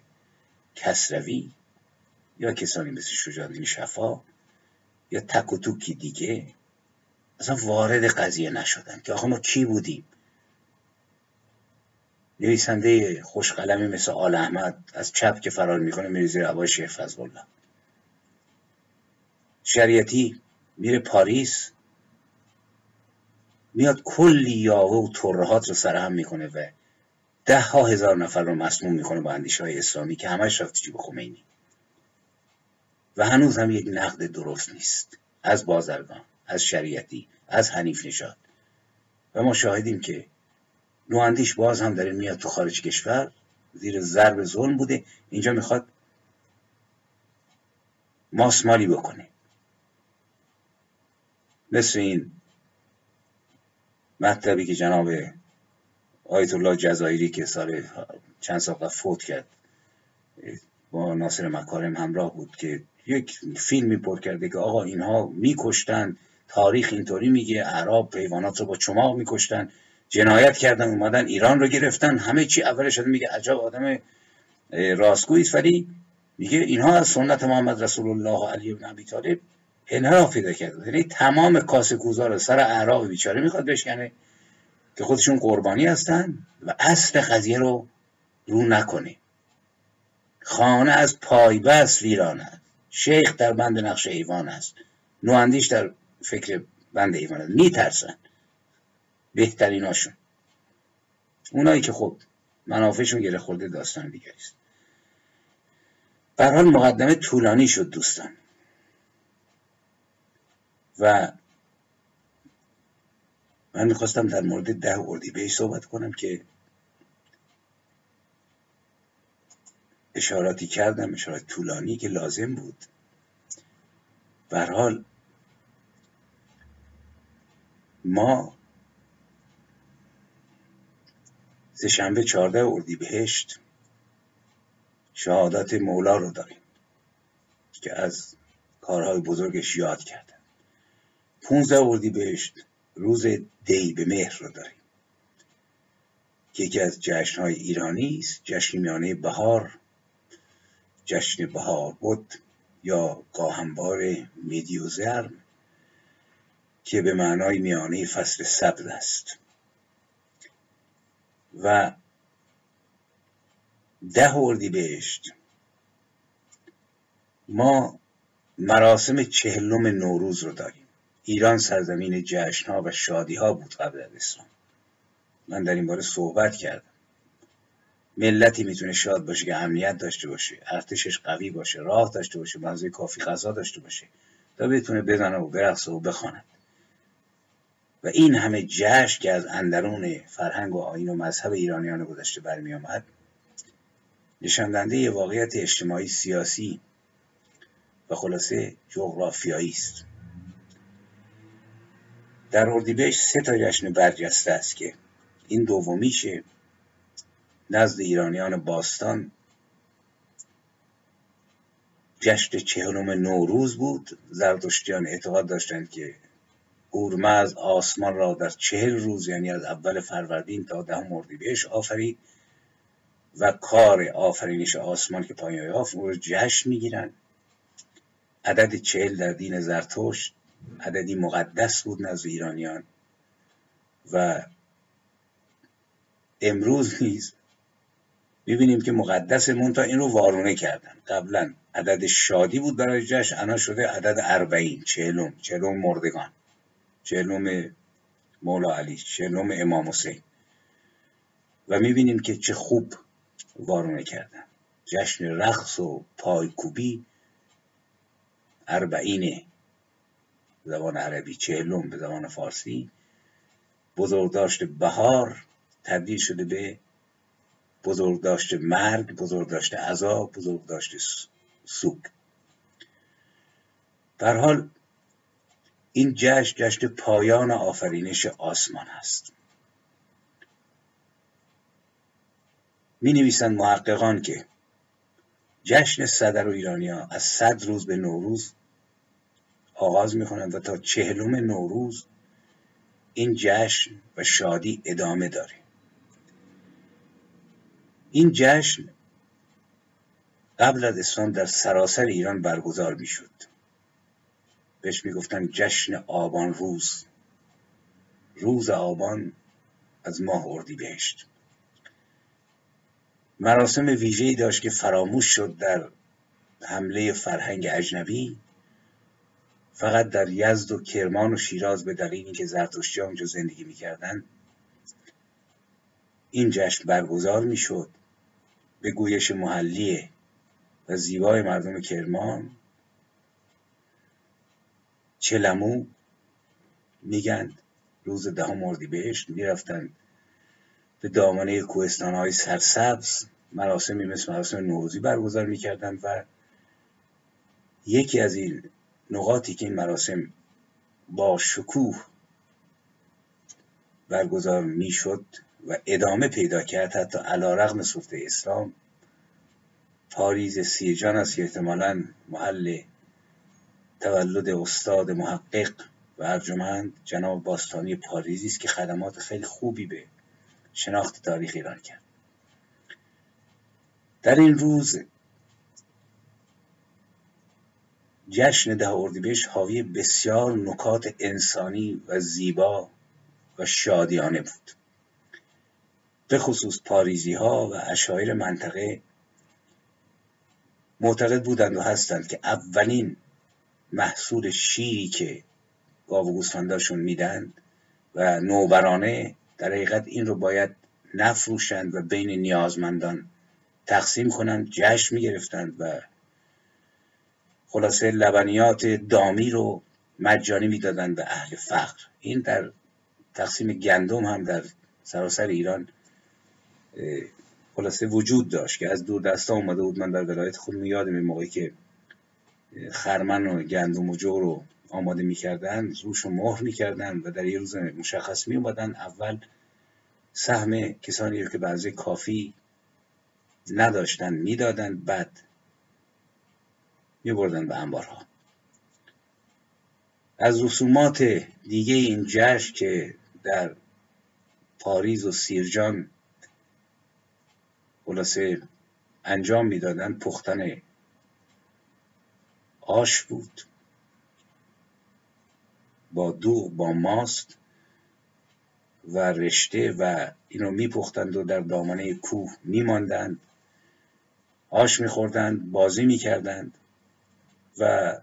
کسروی یا کسانی مثل شجاعالدین شفا یا تک و توکی دیگه اصلا وارد قضیه نشدن که آخه ما کی بودیم؟ نویسنده خوشقلمی مثل آل احمد از چپ که فرار می‌کنه میره زیر عبای شیخ فضل الله. شریعتی میره پاریس میاد کلی یاوه و ترهات رو سرهم می‌کنه و ده ها هزار نفر رو مسموم می‌کنه با اندیشه های اسلامی که همش رفت جیب خمینی. و هنوز هم یک نقد درست نیست. از بازرگان از شریعتی از حنیف نشاد و ما شاهدیم که نواندیش باز هم داره میاد تو خارج کشور. زیر ضرب ظلم بوده. اینجا می‌خواد ماسمالی بکنه. مثل این مطلبی که جناب آیت الله جزایری که سال چند سال قبل فوت کرد با ناصر مکارم همراه بود که یک فیلمی پر کرده که آقا اینها میکشتن تاریخ اینطوری میگه عرب حیوانات رو با چماق میکشتن جنایت کردن اومدن ایران رو گرفتن همه چی اولش میگه عجب آدم راستگویی ولی میگه اینها از سنت محمد رسول الله علیه و ابی طالب انحراف پیدا کرده یعنی تمام کاسه رو سر اعراق بیچاره می‌خواد بشکنه که خودشون قربانی هستن و اصل قضیه رو رو نکنه. خانه از پایبست ویران است. شیخ در بند نقش ایوان است. نواندیش در فکر بند ایوان است. میترسن. بهتریناشون اونایی که خب منافعشون گره خورده داستان دیگری است. مقدمه طولانی شد دوستان. و من می‌خواستم در مورد ده اردیبهشت صحبت کنم که اشاراتی کردم اشارات طولانی که لازم بود. به حال ما سهشنبه چهارده اردیبهشت شهادت مولا رو داریم که از کارهای بزرگش یاد کردن پونزده اردیبهشت روز دی به مهر رو داریم. که یکی از جشنهای ایرانی است. جشن میانه بهار. جشن بهار بود یا گاهنبار میدیوزرم که به معنای میانه فصل سبز است. و ده اردیبهشت ما مراسم چهلم نوروز رو داریم. ایران سرزمین جشنها و شادیها بود قبل از اسلام. من در این باره صحبت کردم. ملتی می‌تونه شاد باشه که امنیت داشته باشه ارتشش قوی باشه راه داشته باشه منظور کافی غذا داشته باشه تا بتونه بزنه و برقصه و بخواند. و این همه جشن که از اندرون فرهنگ و آین و مذهب ایرانیان گذشته برمی آمد نشاندنده واقعیت اجتماعی سیاسی و خلاصه جغرافیایی است. در اردیبهشت سه تا جشن برجسته است که این دومیشه نزد ایرانیان باستان جشن چهلم نوروز بود زرتشتیان اعتقاد داشتند که اورمز آسمان را در چهل روز یعنی از اول فروردین تا دهم اردیبهشت آفرید و کار آفرینش آسمان که پایان یافت رو جشن می‌گیرن عدد چهل در دین زرتشت عددی مقدس بود نزد ایرانیان. و امروز نیز می‌بینیم که مقدس تا این رو وارونه کردن. قبلا عدد شادی بود برای جشن انا شده عدد اربعین چهلم چهلم مردگان چهلم مولا علی چهلم امام حسین. و می‌بینیم که چه خوب وارونه کردن. جشن رقص و پایکوبی اربعین زبان عربی چهلم به زبان فارسی. بزرگداشت بهار تبدیل شده به بزرگداشت مرگ بزرگداشت عذاب بزرگداشت سوگ. در حال این جشن جشن پایان آفرینش آسمان است. می نویسند محققان که جشن صدر و ایرانیا از صد روز به نوروز آغاز می کنند و تا چهلم نوروز این جشن و شادی ادامه داره. این جشن قبل از اسلام در سراسر ایران برگزار می شد بهش می‌گفتن جشن آبان روز. روز آبان از ماه اردی بهشت مراسم ویژه‌ای داشت که فراموش شد در حمله فرهنگ اجنبی فقط در یزد و کرمان و شیراز به دلیل اینکه زرتشتی اونجا زندگی می‌کردن این جشن برگزار می‌شد به گویش محلی و زیبای مردم کرمان. چلمو میگن روز دهم اردیبهشت می‌رفتن به دامنه کوهستان های سرسبز مراسمی مثل مراسم نوروزی برگزار می‌کردند و یکی از این نقاطی که این مراسم با شکوه برگزار می‌شد و ادامه پیدا کرد حتی علا رغم سلطه اسلام پاریز سیرجان است که احتمالا محل تولد استاد محقق و ارجمند جناب باستانی پاریزی است که خدمات خیلی خوبی به شناخت تاریخ ایران کرد. در این روز جشن ده اردیبهشت حاوی بسیار نکات انسانی و زیبا و شادیانه بود. به خصوص پاریزی ها و اشایر منطقه معتقد بودند و هستند که اولین محصول شیری که گاو گوسفنداشون میدند و نوبرانه در حقیقت این رو باید نفروشند و بین نیازمندان تقسیم کنند جشن می‌گرفتند و خلاصه لبنیات دامی رو مجانی می‌دادند به اهل فقر. این در تقسیم گندم هم در سراسر ایران خلاصه وجود داشت که از دور دستا اومده بود. من در ولایت خودم یادم این موقعی که خرمن و گندم و جو رو آماده می‌کردن روش رو مهر می‌کردن و در یه روز مشخص می اول سهم کسانی رو که بعضی کافی نداشتن می‌دادن بعد میبردن به انبارها. از رسومات دیگه این جشن که در پاریز و سیرجان خلاصه انجام می‌دادن پختن آش بود. با دوغ با ماست و رشته و اینو میپختند و در دامنه کوه میماندند. آش میخوردند بازی می‌کردند. و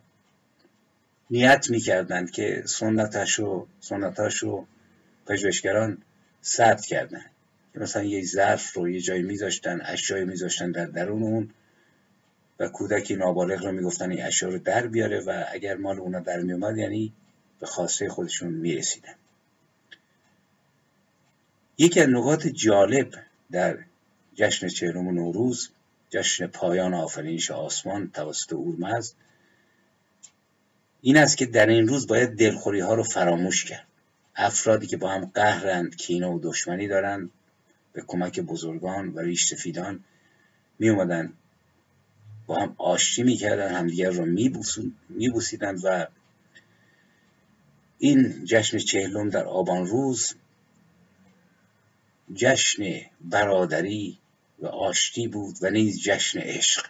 نیت می‌کردند که سنتش و سنتاش رو پژوهشگران ثبت کردن. مثلا یه ظرف رو یه جایی میذاشتن اشیایی میذاشتن در درون اون و کودکی نابالغ رو می‌گفتن این اشیا رو در بیاره و اگر مال اونا در میومد یعنی به خواسته خودشون می‌رسیدن. یکی از نقاط جالب در جشن چهرم نوروز جشن پایان آفرینش آسمان توسط اورمز این است که در این روز باید دلخوری ها رو فراموش کرد. افرادی که با هم قهرند کینه و دشمنی دارند به کمک بزرگان و ریش سفیدان می اومدن با هم آشتی می‌کردن همدیگر رو میبوسیدند و این جشن چهلم در آبان روز جشن برادری و آشتی بود و نیز جشن عشق.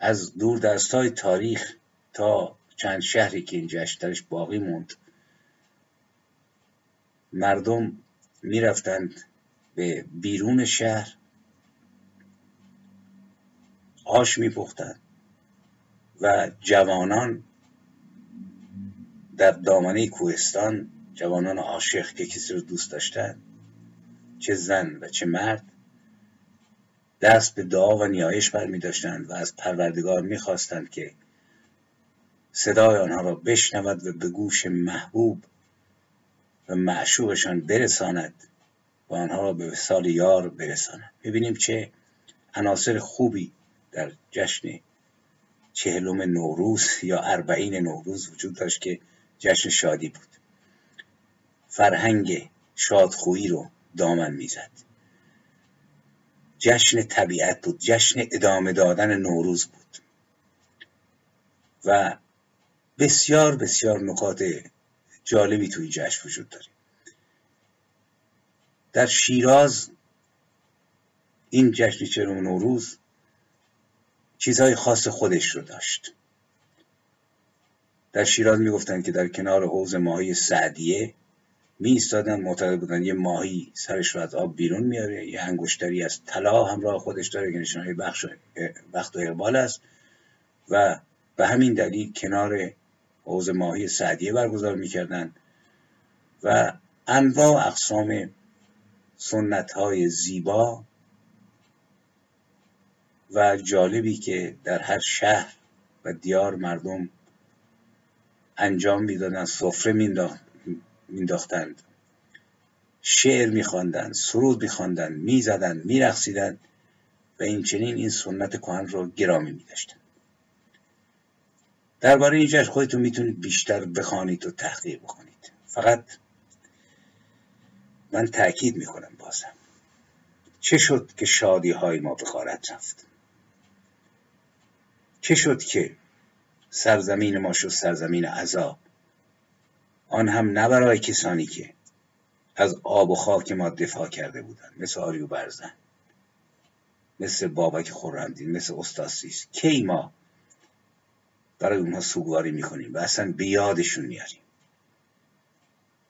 از دور دستای تاریخ تا چند شهری که این جشن درش باقی موند مردم می‌رفتند به بیرون شهر آش میپختند و جوانان در دامنه کوهستان جوانان عاشق که کسی رو دوست داشتن چه زن و چه مرد دست به دعا و نیایش برمی داشتند و از پروردگار می‌خواستند که صدای آنها را بشنود و به گوش محبوب و معشوقشان برساند و آنها را به وسال یار برساند. ببینیم چه عناصر خوبی در جشن چهلم نوروز یا اربعین نوروز وجود داشت که جشن شادی بود. فرهنگ شادخویی رو دامن می‌زد. جشن طبیعت بود جشن ادامه دادن نوروز بود. و بسیار بسیار نکات جالبی توی جشن وجود داره. در شیراز این جشن چرم نوروز چیزهای خاص خودش رو داشت. در شیراز می‌گفتن که در کنار حوز ماهی سعدیه می ایستادن معتقد بودن یه ماهی سرش رو از آب بیرون میاره یه انگشتری از طلا همراه خودش داره که نشانه بخش وقت و اقبال است. و به همین دلیل کنار حوز ماهی سعدیه برگزار می‌کردن. و انواع اقسام سنت های زیبا و جالبی که در هر شهر و دیار مردم انجام می‌دادن سفره مینداختند. شعر میخواندند سرود میخواندند می‌زدند میرقصیدند و این چنین این سنت کهن رو گرامی میداشتند. درباره این جشن خودتون می‌تونید بیشتر بخوانید و تحقیق بکنید. فقط من تاکید می‌کنم بازم. چه شد که شادی های ما به غارت رفت؟ چه شد که سرزمین ما شد سرزمین عذاب آن هم نه برای کسانی که از آب و خاک ما دفاع کرده بودند. مثل آریو برزن مثل بابک خورندین مثل استاسیس کی ما برای اونها سوگواری می‌کنیم و اصلا به یادشون میاریم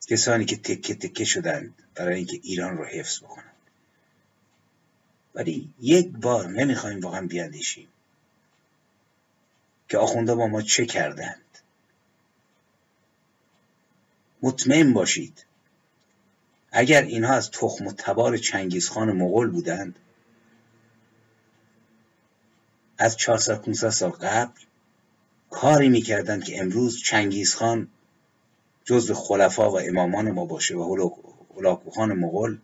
کسانی که تکه تکه شدند برای اینکه ایران رو حفظ بکنن. ولی یک بار نمی‌خوایم واقعا بیاندیشیم که آخونده با ما چه کردند مطمئن باشید. اگر اینها از تخم و تبار چنگیزخان مغول بودند از 400 500 سال قبل کاری می‌کردند که امروز چنگیزخان جز خلفا و امامان ما باشه و هلاکوخان مغول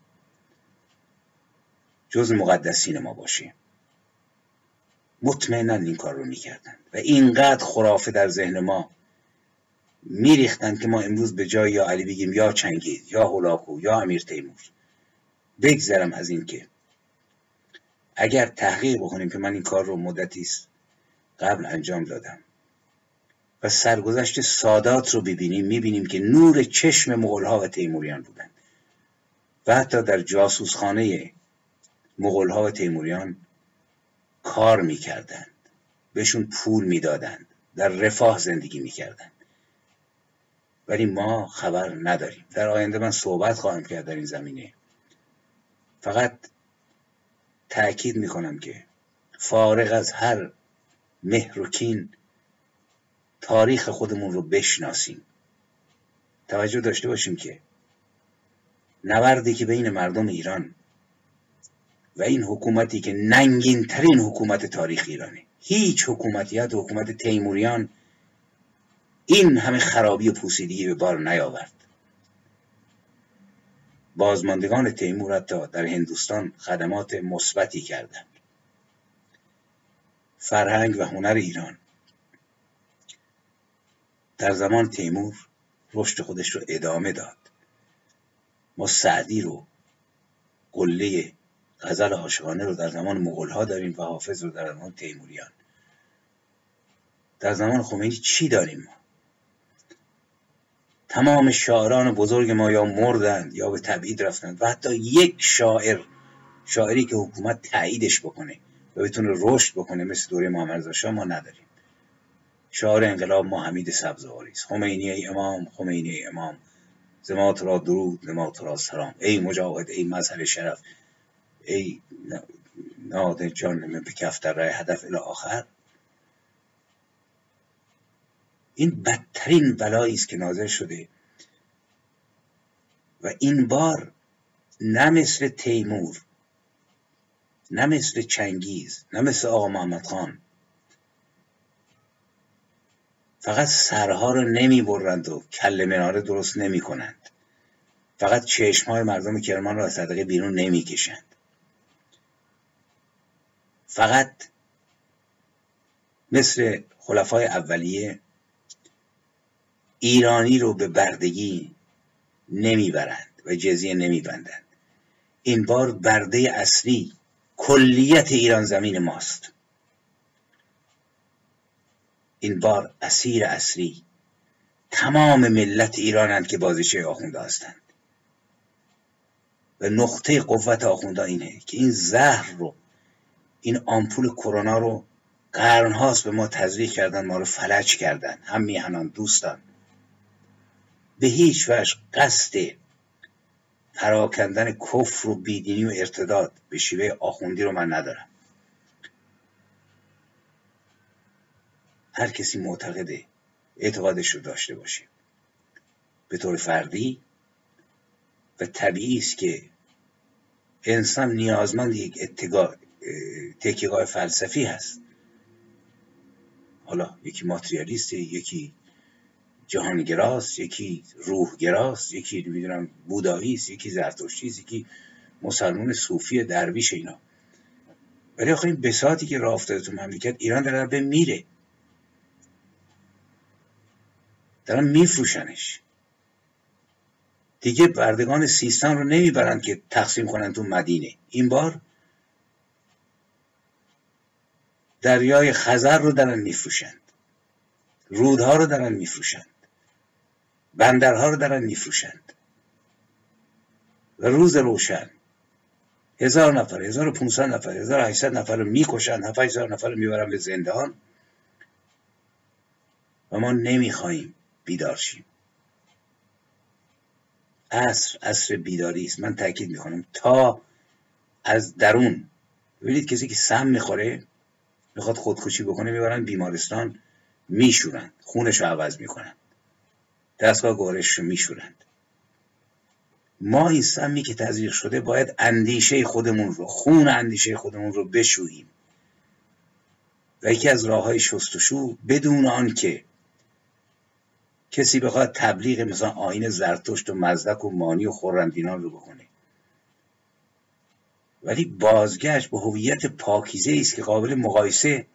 جز مقدسین ما باشه. مطمئنا این کار رو می‌کردند و اینقدر خرافه در ذهن ما میریختند که ما امروز به جای یا علی بگیم یا چنگیز یا هلاکو یا امیر تیمور. بگذرم از این که اگر تحقیق بکنیم که من این کار رو مدتی قبل انجام دادم و سرگذشت سادات رو ببینیم می‌بینیم که نور چشم مغلها و تیموریان بودند و حتی در جاسوسخانه مغلها و تیموریان کار می‌کردند. بهشون پول می‌دادند. در رفاه زندگی می‌کردند. ولی ما خبر نداریم. در آینده من صحبت خواهم کرد در این زمینه. فقط تأکید می‌کنم که فارغ از هر مهروکین تاریخ خودمون رو بشناسیم. توجه داشته باشیم که نوردی که بین مردم ایران و این حکومتی که ننگین ترین حکومت تاریخ ایرانه. هیچ حکومتی حکومت تیموریان این همه خرابی و پوسیدگی به بار نیاورد. بازماندگان تیمور حتی در هندوستان خدمات مثبتی کردند. فرهنگ و هنر ایران. در زمان تیمور رشد خودش رو ادامه داد. ما سعدی رو قله غزل عاشقانه رو در زمان مغول داریم و حافظ رو در زمان تیموریان. در زمان خمینی چی داریم ما؟ تمام شاعران بزرگ ما یا مردند یا به تبعید رفتند و حتی یک شاعر شاعری که حکومت تاییدش بکنه و بتونه رشد بکنه مثل دوره محمد رضا ما نداریم. شعار انقلاب ما حمید سبزواری است. خمینی ای امام خمینی ای امام. زمات را درود زمات را سلام. ای مجاهد ای مظهر شرف. ای ناد جان من در راه هدف الى آخر. این بدترین بلایی است که نازل شده. و این بار نه مثل تیمور نه مثل چنگیز نه مثل آقا محمد خان. فقط سرها رو نمی برند و کل مناره درست نمی کنند فقط چشم های مردم کرمان رو از صدقه بیرون نمی کشند فقط مثل خلفای اولیه ایرانی رو به بردگی نمی‌برند و جزیه نمیبندند. این بار برده اصلی کلیت ایران زمین ماست. این بار اسیر اصلی تمام ملت ایرانند که بازیچه آخونده هستند. و نقطه قوت آخونده اینه که این زهر رو این آمپول کرونا رو قرنهاست به ما تزریق کردن ما رو فلج کردن. هم میهنان دوستان. به هیچ وجه قصد پراکندن کفر و بیدینی و ارتداد به شیوه آخوندی رو من ندارم. هر کسی معتقده اعتقادش رو داشته باشه. به طور فردی و طبیعی است که انسان نیازمند یک اتگاه تکیگاه فلسفی هست. حالا یکی ماتریالیسته یکی جهانگراست یکی روحگراست یکی می‌دونم بودایی یکی زرتشتی یکی مسلمان صوفی درویش اینا. ولی آخه این بساتی که راه افتاده تو مملکت ایران داره به میره. دارن میفروشنش. دیگه بردگان سیستان رو نمی‌برند که تقسیم کنند تو مدینه. این بار دریای خزر رو دارن میفروشند رودها رو دارن میفروشند بندرها رو دارن میفروشند. و روز روشن. هزار نفر هزار و پونصد نفر هزار هشتصد نفر رو می‌کشن هفت هزار نفر رو می‌برن به زندان. و ما نمی‌خواهیم بیدار شیم. عصر عصر بیداری است. من تاکید می‌کنم. تا از درون. ببینید کسی که سم می‌خوره می‌خواد خودکشی بکنه می‌برن بیمارستان میشورن. خونش رو عوض می‌کنن. دستگاه گوارش رو میشورند. ما این سمی که تزریق شده باید اندیشه خودمون رو خون اندیشه خودمون رو بشوییم. و یکی از راه های شستشو بدون آن که کسی بخواد تبلیغ مثلا آین زرتشت و مزدک و مانی و خورندینان رو بکنه. ولی بازگشت به هویت پاکیزه است که قابل مقایسه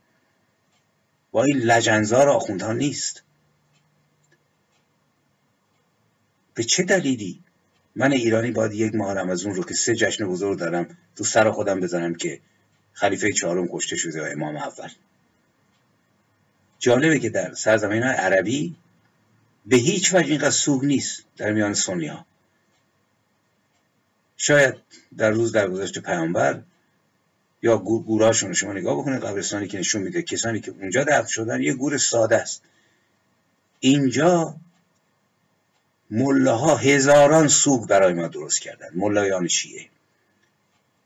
با این لجنزار آخوندها نیست. به چه دلیلی من ایرانی باید یک ماه رمزون رو که سه جشن بزرگ دارم تو سر خودم بزنم که خلیفه چهارم کشته شده و امام اول؟ جالبه که در سرزمین های عربی به هیچ وجه اینقدر سوگ نیست در میان سنی ها شاید در روز در گذشت پیامبر یا گوراشون رو شما نگاه بکنید قبرستانی که نشون میده کسانی که اونجا دفن شدن یه گور ساده است. اینجا ها هزاران سوگ برای ما درست کردن. ملایان شیعه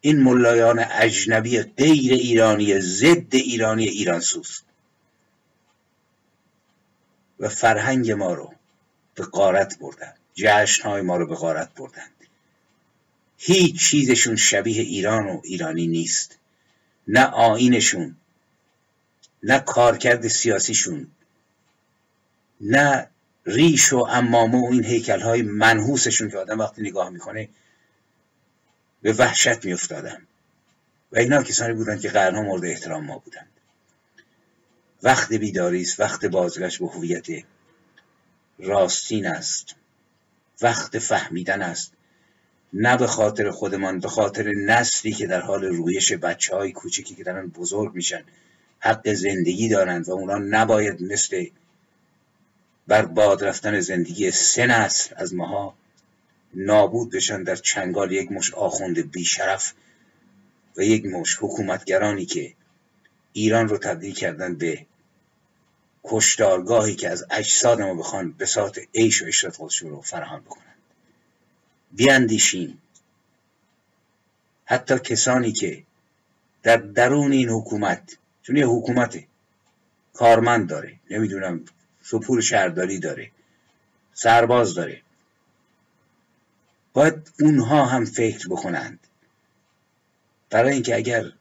این ملایان اجنبی غیر ایرانی ضد ایرانی ایران سوز. و فرهنگ ما رو به قارت بردن. جشن های ما رو به قارت بردن. هیچ چیزشون شبیه ایران و ایرانی نیست. نه آینشون نه کارکرد سیاسیشون نه ریش و امامه و این هیکل های منحوسشون که آدم وقتی نگاه می‌کنه به وحشت میافتادم و اینا کسانی بودند که قرنها مورد احترام ما بودند. وقت بیداری است وقت بازگشت به هویت راستین است. وقت فهمیدن است. نه به خاطر خودمان به خاطر نسلی که در حال رویش بچه های کوچکی که دارن بزرگ میشن حق زندگی دارند و اونا نباید مثل بر باد رفتن زندگی سه نسل از ماها نابود بشن در چنگال یک مش آخوند بیشرف و یک مش حکومتگرانی که ایران رو تبدیل کردن به کشتارگاهی که از اجساد ما بخوان ساعت عیش و اشرت خودشون رو فراهم بکنن. بیاندیشیم. حتی کسانی که در درون این حکومت چون یه حکومت کارمند داره نمی‌دونم سپور شهرداری داره. سرباز داره. باید اونها هم فکر بکنند. برای اینکه اگر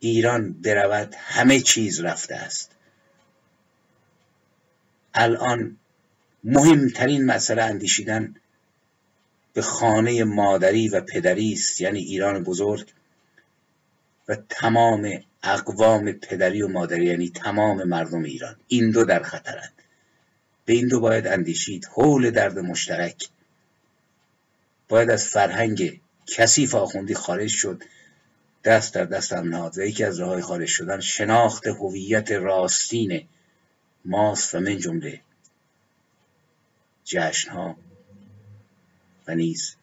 ایران برود همه چیز رفته است. الان مهمترین مسئله اندیشیدن به خانه مادری و پدری است یعنی ایران بزرگ و تمام اقوام پدری و مادری یعنی تمام مردم ایران. این دو در خطرند. به این دو باید اندیشید. حول درد مشترک. باید از فرهنگ کثیف آخوندی خارج شد. دست در دست هم نهاد. و یکی از راههای خارج شدن شناخت هویت راستین ماست و من جمله جشن ها و نیز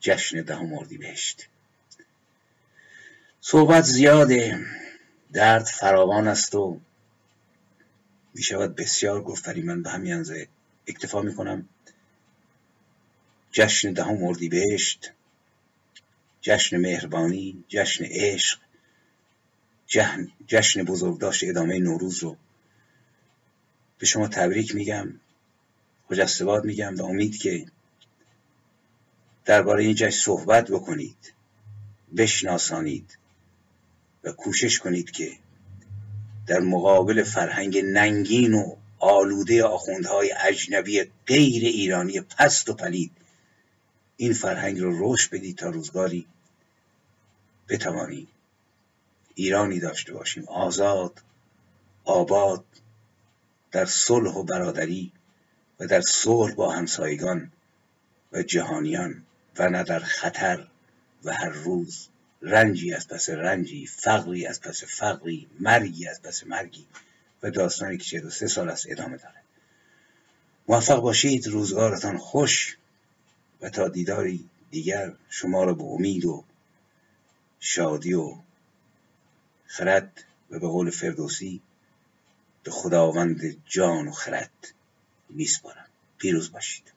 جشن دهم بهشت صحبت زیاده. درد فراوان است و می شود بسیار گفت ولی من به همین انزه اکتفا می کنم جشن دهم بهشت جشن مهربانی جشن عشق جشن, جشن بزرگداشت ادامه نوروز رو به شما تبریک میگم. خجستباد میگم و امید که درباره این جشن صحبت بکنید بشناسانید. و کوشش کنید که در مقابل فرهنگ ننگین و آلوده آخوندهای اجنبی غیر ایرانی پست و پلید این فرهنگ رو رشد بدید تا روزگاری بتوانیم ایرانی داشته باشیم. آزاد آباد در صلح و برادری و در صلح با همسایگان و جهانیان و نه در خطر و هر روز رنجی از پس رنجی فقری از پس فقری مرگی از پس مرگی و داستانی که 43 سال است ادامه داره. موفق باشید روزگارتان خوش و تا دیداری دیگر شما را به امید و شادی و خرد و به قول فردوسی به خداوند جان و خرد میسپارم. پیروز باشید.